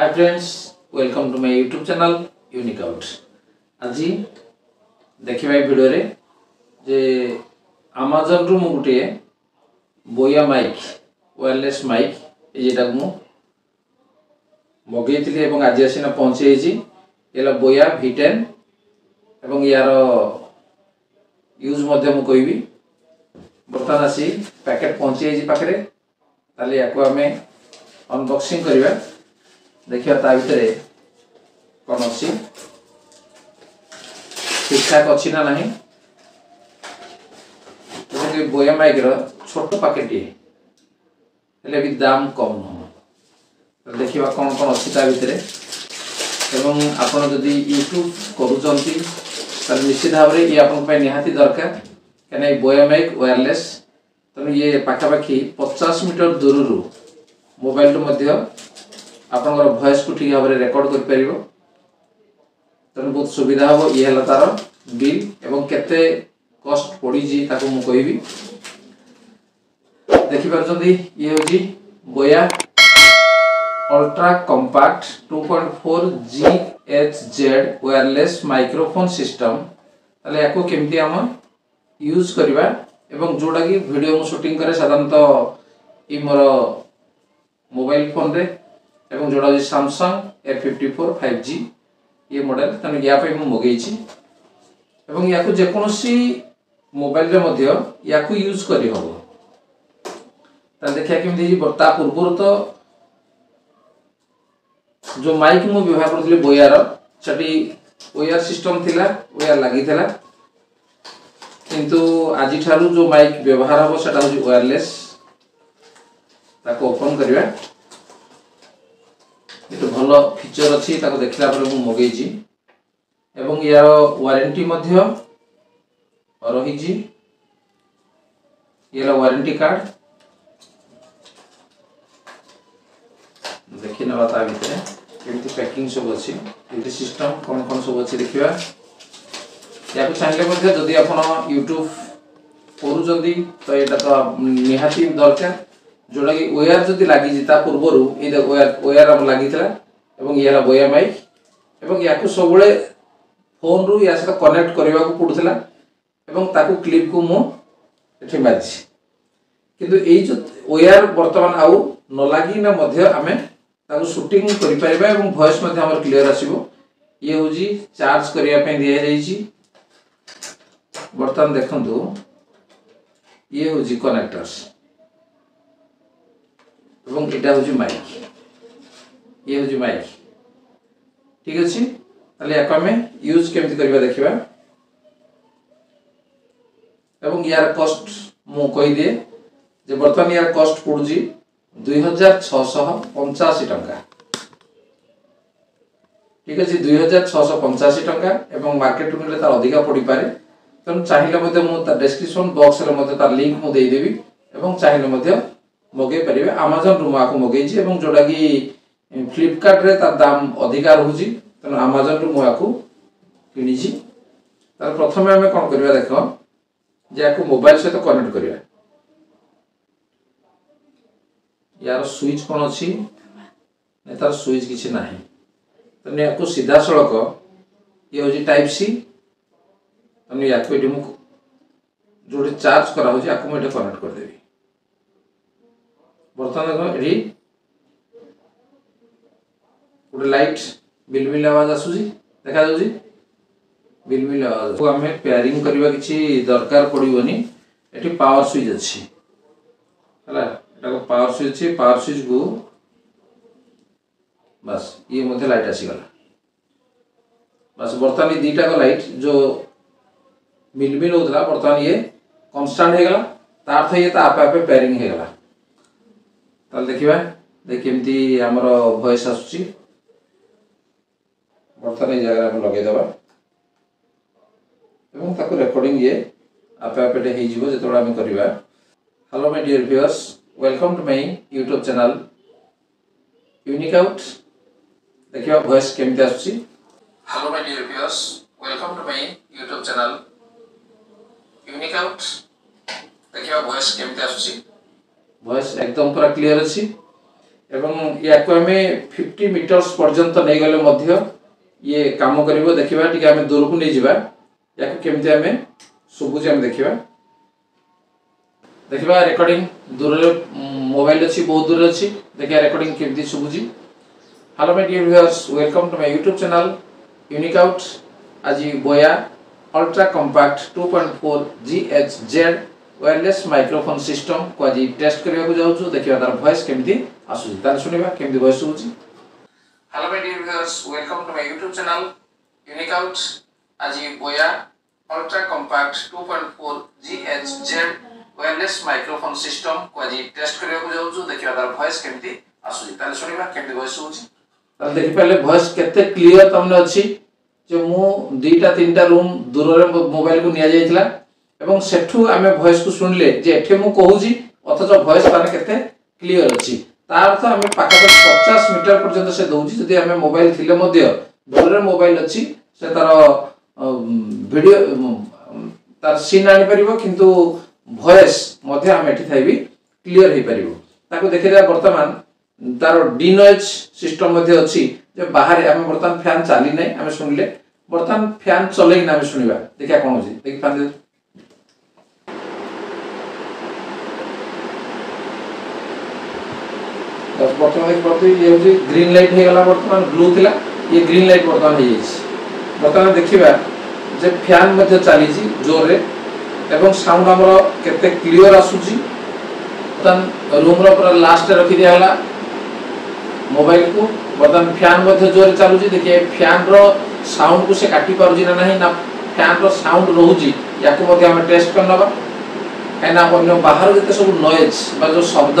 Hi friends welcome to my YouTube channel unique out ଆଜି ଦେଖିବା ଏଇ ଭିଡ଼ିଓରେ ଯେ ଆମାଜନ୍ରୁ ମୁଁ ଗୋଟିଏ ବୋୟା ମାଇକ୍ ୱାୟରଲେସ୍ ମାଇକ୍ ଏଇ ଯେଟାକୁ ମୁଁ ମଗେଇଥିଲି ଏବଂ ଆଜି ଆସିନା ପହଞ୍ଚିଯାଇଛି ହେଲା ବୋୟା ଭି ଟେନ୍ ଏବଂ ୟାର ୟୁଜ୍ ମଧ୍ୟ ମୁଁ କହିବି ବର୍ତ୍ତମାନ ଆସି ପ୍ୟାକେଟ୍ ପହଞ୍ଚିଯାଇଛି ପାଖରେ ତାହେଲେ ୟାକୁ ଆମେ ଅନବକ୍ସିଂ କରିବା ଦେଖିବା ତା ଭିତରେ କ'ଣ ଅଛି ଠିକ୍ଠାକ୍ ଅଛି ନା ନାହିଁ ଏବଂ ଏ ବୋୟା ମାଇକ୍ର ଛୋଟ ପ୍ୟାକେଟ୍ଟିଏ ହେଲେ ବି ଦାମ୍ କମ୍ ନୁହଁ ଦେଖିବା କ'ଣ କ'ଣ ଅଛି ତା ଭିତରେ ଏବଂ ଆପଣ ଯଦି ୟୁଟ୍ୟୁବ୍ କରୁଛନ୍ତି ତାହେଲେ ନିଶ୍ଚିତ ଭାବରେ ଇଏ ଆପଣଙ୍କ ପାଇଁ ନିହାତି ଦରକାର କାହିଁକିନା ଏଇ ବୋୟା ମାଇକ୍ ୱାୟାରଲେସ୍ ତେଣୁ ଇଏ ପାଖାପାଖି ପଚାଶ ମିଟର ଦୂରରୁ ମୋବାଇଲରୁ ମଧ୍ୟ ଆପଣଙ୍କର ଭଏସ୍କୁ ଠିକ୍ ଭାବରେ ରେକର୍ଡ଼ କରିପାରିବ ତେଣୁ ବହୁତ ସୁବିଧା ହେବ ଇଏ ହେଲା ତା'ର ବିଲ୍ ଏବଂ କେତେ କଷ୍ଟ ପଡ଼ିଛି ତାକୁ ମୁଁ କହିବି ଦେଖିପାରୁଛନ୍ତି ଇଏ ହେଉଛି Boya ultra compact two point four G H Z wireless microphone system ତାହେଲେ ୟାକୁ କେମିତି ଆମେ ୟୁଜ୍ କରିବା ଏବଂ ଯେଉଁଟାକି ଭିଡ଼ିଓ ମୁଁ ସୁଟିଂ କରେ ସାଧାରଣତଃ ଏଇ ମୋର ମୋବାଇଲ ଫୋନରେ এবং যেটা হচ্ছে স্যামসং এর ফিফটি ফোর ফাইভ জি ইয়ে মডেল তেমন ইয়াপাই মু মগাইছি এবং ইয়াকু যেকোনসি মোবাইলরে মধ্যে ইয়াকু ইউজ করি হব তাহলে দেখা কেমতি হয়েছি তা পূর্বর তো যে মাইক মু ব্যবহার করছিলি বইয়ার সেটি ওয়ার সিস্টম লা ওয়ার লাগিলা কিন্তু আজি ঠারু যে মাইক ব্যবহার হব সেটা হচ্ছে ওয়ারলেস তাকে ওপন করা ଏଠି ଭଲ ଫିଚର୍ ଅଛି ତାକୁ ଦେଖିଲା ପରେ ମୁଁ ମଗେଇଛି ଏବଂ ଏହାର ୱାରେଣ୍ଟି ମଧ୍ୟ ରହିଛି ଇଏ ହେଲା ୱାରେଣ୍ଟି କାର୍ଡ଼ দেখে নেওয়া তা ভিতরে কেমতি প্যাকিং সব অছি কেমতি সিস্টম কোন কোন সব অছি দেখিবা ইয়াকু চাইলে মধ্যে যদি আপন ইউটিউব করুচন্তি তো এটা তো নিহাতি দরকার ଯେଉଁଟାକି ୱେୟାର୍ ଯଦି ଲାଗିଛି ତା ପୂର୍ବରୁ ଏଇଟା ୱେୟାର୍ ୱେୟାର୍ ଆମ ଲାଗିଥିଲା ଏବଂ ଏହାର ବୟା ମାଇକ୍ ଏବଂ ୟାକୁ ସବୁବେଳେ ଫୋନ୍ରୁ ୟା ସହିତ କନେକ୍ଟ କରିବାକୁ ପଡ଼ୁଥିଲା ଏବଂ ତାକୁ କ୍ଲିପ୍କୁ ମୁଁ ଏଠି ମାରିଛି କିନ୍ତୁ ଏଇ ଯେଉଁ ୱେୟାର୍ ବର୍ତ୍ତମାନ ଆଉ ନ ଲାଗିନା ମଧ୍ୟ ଆମେ ତାକୁ ସୁଟିଂ କରିପାରିବା ଏବଂ ଭଏସ୍ ମଧ୍ୟ ଆମର କ୍ଲିଅର୍ ଆସିବ ଇଏ ହେଉଛି ଚାର୍ଜ କରିବା ପାଇଁ ଦିଆଯାଇଛି ବର୍ତ୍ତମାନ ଦେଖନ୍ତୁ ଇଏ ହେଉଛି କନେକ୍ଟର୍ସ এবং এটা হুজ মাইক এই হুজ মাইক ঠিক আছে তাহলে এক আমি ইউজ কেমতে করিবা দেখিবা এবং ইয়ার কস্ট ম কই দে যে বর্তমান ইয়ার কস্ট পড়জি 2685 টাকা ঠিক আছে 2685 টাকা এবং মার্কেট টুলে তার অধিকা পড়ি পারে তখন চাইলে মতে ম তা ডেসক্রিপশন বক্সের মধ্যে তার লিংক মু দেই দেবি এবং চাইলে মধ্যে ମଗେଇ ପାରିବେ ଆମାଜନରୁ ମୁଁ ଆକୁ ମଗେଇଛି ଏବଂ ଯେଉଁଟାକି ଫ୍ଲିପକାର୍ଟରେ ତା ଦାମ ଅଧିକା ରହୁଛି ତେଣୁ ଆମାଜନରୁ ମୁଁ ଆକୁ କିଣିଛି ତାହେଲେ ପ୍ରଥମେ ଆମେ କ'ଣ କରିବା ଦେଖ ଯେ ଆକୁ ମୋବାଇଲ ସହିତ କନେକ୍ଟ କରିବା ୟାର ସୁଇଚ୍ କ'ଣ ଅଛି ତାର ସୁଇଚ୍ କିଛି ନାହିଁ ତେଣୁ ୟାକୁ ସିଧାସଳଖ ଇଏ ହେଉଛି ଟାଇପ୍ ସି ତେଣୁ ୟାକୁ ଏଠି ମୁଁ ଯେଉଁଠି ଚାର୍ଜ କରାହେଉଛି ୟାକୁ ମୁଁ ଏଠି କନେକ୍ଟ କରିଦେବି बर्तमान देख ये गोटे लाइट बिलमिल आवाज आसूस देखा बिलमिल आवाज आम पेयरिंग करवा कि दरकार पड़ोन ये पावर स्विच अच्छी है पावर स्विच अच्छे पावर स्विच को बस ये मत लाइट आसीगला बस बर्तमान ये दीटाक लाइट जो बिलमिल होता बर्तमान ये कनस्टाट होगा तार तो ये तो आपे आपे पेयरिंग होगा ତାହେଲେ ଦେଖିବା ଦେଖି ଏମିତି ଆମର ଭଏସ୍ ଆସୁଛି ବର୍ତ୍ତମାନ ଏଇ ଜାଗାରେ ଆମେ ଲଗେଇଦେବା ଏବଂ ତାକୁ ରେକର୍ଡ଼ିଂ ଇଏ ଆପେ ଆପେଟେ ହେଇଯିବ ଯେତେବେଳେ ଆମେ କରିବା hello my dear viewers welcome to my YouTube channel unique out ଦେଖିବା ଭଏସ୍ କେମିତି ଆସୁଛି hello my dear viewers welcome to my YouTube channel unique out ଦେଖିବା ଭଏସ୍ କେମିତି ଆସୁଛି ভয়েস একদম পুরা ক্লিয়ার অছি এবং ইয়াকু আমি ফিফটি মিটর্স পর্যন্ত নেইগলে মধ্য ইয়ে কাম করিব দেখিবা টিকে আমি দূরকু নেই যা ইয়াকু কেমিতি আমি শুভুছি আমি দেখিবা ଦେଖିବା ରେକର୍ଡିଂ ଦୂରରେ ମୋବାଇଲ ଅଛି ବହୁତ ଦୂରରେ ଅଛି ଦେଖିବା ରେକର୍ଡିଂ କେମିତି ଶୁଭୁଛି hello my dear viewers welcome to my YouTube channel unique out ଆଜି Boya ultra compact two point four G H Z wireless microphone system को आज टेस्ट करने को जाऊँ देखा तार भयस केमी आसान शुणा केमी भयस हो hello my dear viewers welcome to my YouTube channel unique out आज Boya ultra compact 2.4 point Z wireless microphone system को आज टेस्ट करने को जाऊँ देखा तार भयस केमी आसान शुणा केमी भयस हो देखिपाले भयस क्लीयर तमें अच्छी जो मुझा तीन टा रूम दूर मोबाइल को निया जाइए এবং ସେଠୁ ଆମେ ଭଏସ୍କୁ ଶୁଣିଲେ ଯେ ଏଠି ମୁଁ କହୁଛି ଅଥଚ ଭଏସ୍ ତାର କେତେ କ୍ଲିଅର ଅଛି ତା ଅର୍ଥ ଆମେ ପାଖାପାଖି ପଚାଶ ମିଟର ପର୍ଯ୍ୟନ୍ତ ସେ ଦେଉଛି ଯଦି ଆମେ ମୋବାଇଲ ଥିଲେ ମଧ୍ୟ ଦୂରରେ ମୋବାଇଲ ଅଛି ସେ ତାର ଭିଡ଼ିଓ ତାର ସିନ୍ ଆଣିପାରିବ କିନ୍ତୁ ଭଏସ୍ ମଧ୍ୟ ଆମେ ଏଠି ଥାଇ ବି କ୍ଲିଅର ହେଇପାରିବ ତାକୁ ଦେଖିଦେବା ବର୍ତ୍ତମାନ ତାର ଡିନଏଜ୍ ସିଷ୍ଟମ୍ ମଧ୍ୟ ଅଛି ଯେ ବାହାରେ ଆମେ ବର୍ତ୍ତମାନ ଫ୍ୟାନ୍ ଚାଲି ନାହିଁ ଆମେ ଶୁଣିଲେ ବର୍ତ୍ତମାନ ଫ୍ୟାନ୍ ଚଲେଇକିନା ଆମେ ଶୁଣିବା ଦେଖିବା କ'ଣ ହେଉଛି ଦେଖି ଫ୍ୟାନ୍ ପ୍ରଥମେ ପ୍ରତି ଇଏ ହେଉଛି ଗ୍ରୀନ୍ ଲାଇଟ୍ ହେଇଗଲା ବର୍ତ୍ତମାନ ବ୍ଲୁ ଥିଲା ଇଏ ଗ୍ରୀନ୍ ଲାଇଟ୍ ବର୍ତ୍ତମାନ ହେଇଯାଇଛି ବର୍ତ୍ତମାନ ଦେଖିବା ଯେ ଫ୍ୟାନ୍ ମଧ୍ୟ ଚାଲିଛି ଜୋରରେ ଏବଂ ସାଉଣ୍ଡ ଆମର କେତେ କ୍ଲିଅର ଆସୁଛି ବର୍ତ୍ତମାନ ରୁମ୍ର ପୁରା ଲାଷ୍ଟରେ ରଖି ଦିଆଗଲା ମୋବାଇଲକୁ ବର୍ତ୍ତମାନ ଫ୍ୟାନ୍ ମଧ୍ୟ ଜୋରରେ ଚାଲୁଛି ଦେଖିବେ ଫ୍ୟାନ୍ର ସାଉଣ୍ଡକୁ ସେ କାଟି ପାରୁଛି ନା ନାହିଁ ନା ଫ୍ୟାନ୍ର ସାଉଣ୍ଡ ରହୁଛି ୟାକୁ ମଧ୍ୟ ଆମେ ଟେଷ୍ଟ କରିନେବା କାହିଁକିନା ଅନ୍ୟ ବାହାର ଯେତେ ସବୁ ନଏଜ୍ ବା ଯେଉଁ ଶବ୍ଦ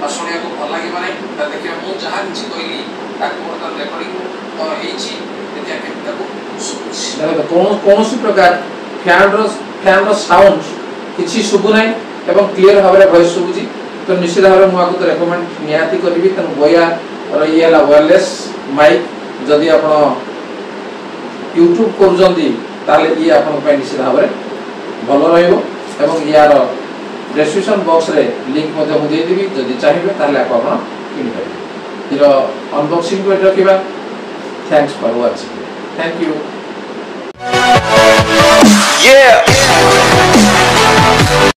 ଆଉ ଶୁଣିବାକୁ ଭଲ ଲାଗିବ ନାହିଁ ତା ଦେଖିବା ମୁଁ ଯାହା କିଛି କହିଲି ତାକୁ ବର୍ତ୍ତମାନ ରେକର୍ଡିଂ ହେଇଛି ଦେଖିବା କେମିତି ତାକୁ ଶୁଭୁଛି କୌଣସି ପ୍ରକାର ଫ୍ୟାନ୍ର ଫ୍ୟାନ୍ର ସାଉଣ୍ଡ କିଛି ଶୁଭୁ ନାହିଁ ଏବଂ କ୍ଲିଅର ଭାବରେ ଭଏସ୍ ଶୁଭୁଛି ତ ନିଶ୍ଚିତ ଭାବରେ ମୁଁ ଆଗକୁ ରେକମେଣ୍ଡ ନିହାତି କରିବି ତେଣୁ ବୟାର ଇଏ ହେଲା ୱାୟରଲେସ୍ ମାଇକ୍ ଯଦି ଆପଣ ୟୁଟ୍ୟୁବ୍ କରୁଛନ୍ତି ତାହେଲେ ଇଏ ଆପଣଙ୍କ ପାଇଁ ନିଶ୍ଚିତ ଭାବରେ ଭଲ ରହିବ ଏବଂ ଏହାର ଡେସ୍କ୍ରିପସନ୍ ବକ୍ସରେ ଲିଙ୍କ୍ ମଧ୍ୟ ମୁଁ ଦେଇଦେବି ଯଦି ଚାହିଁବେ ତାହେଲେ ଆକୁ ଆପଣ କିଣିପାରିବେ ଏର ଅନବକ୍ସିଂ କରି ରଖିବା thanks for watching thank you Yeah!